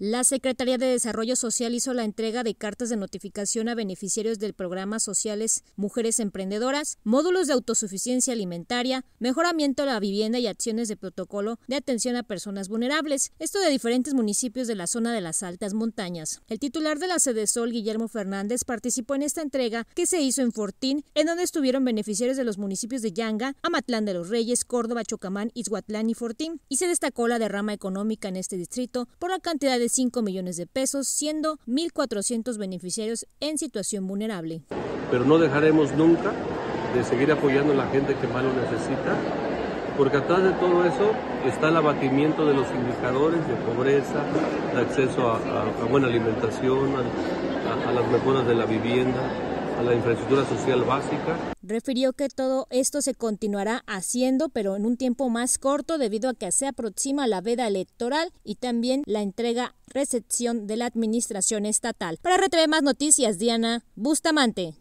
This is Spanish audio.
La Secretaría de Desarrollo Social hizo la entrega de cartas de notificación a beneficiarios del programa sociales Mujeres Emprendedoras, módulos de autosuficiencia alimentaria, mejoramiento de la vivienda y acciones de protocolo de atención a personas vulnerables, esto de diferentes municipios de la zona de las altas montañas. El titular de la sede Sol, Guillermo Fernández, participó en esta entrega que se hizo en Fortín, en donde estuvieron beneficiarios de los municipios de Yanga, Amatlán de los Reyes, Córdoba, Chocamán, Izhuatlán y Fortín, y se destacó la derrama económica en este distrito por la cantidad de 5 millones de pesos, siendo 1.400 beneficiarios en situación vulnerable. Pero no dejaremos nunca de seguir apoyando a la gente que más lo necesita, porque atrás de todo eso está el abatimiento de los indicadores de pobreza, de acceso a, buena alimentación, a las mejoras de la vivienda, a la infraestructura social básica. Refirió que todo esto se continuará haciendo, pero en un tiempo más corto debido a que se aproxima la veda electoral y también la entrega recepción de la administración estatal. Para RTV Más Noticias, Diana Bustamante.